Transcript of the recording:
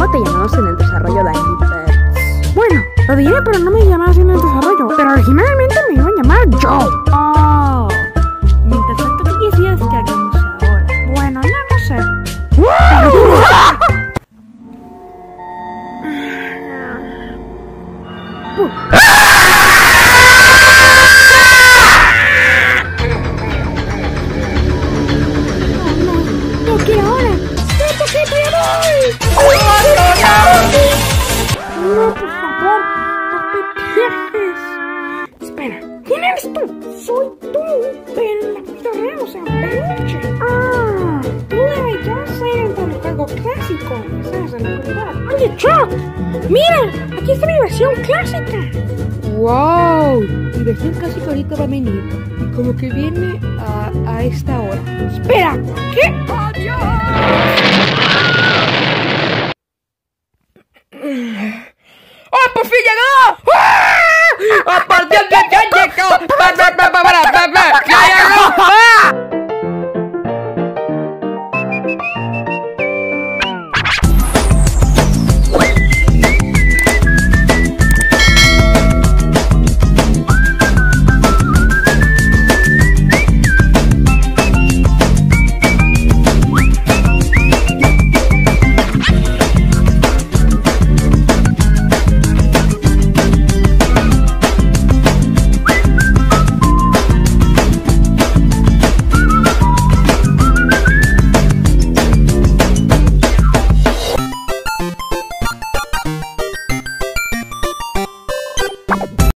¿Cómo te llamabas en el desarrollo de aquí? Bueno, lo diré, pero no me llamabas en el desarrollo. Pero originalmente me iba a llamar Joe. Oh, mientras tanto, ¿qué decías que hagamos ahora? Bueno, ya no sé. Peluche. Ah, ser el del juego clásico. En. Oye, Chuck, mira, aquí está mi versión clásica. ¡Wow! Mi versión clásica ahorita va a venir. Y como que viene a, a esta hora. Espera, ¿qué? ¡Oh, por fin llegó! ¡Ah! ¡Oh, por Dios, ya, ya llegó! ¡Para, para, para, para! Thank you.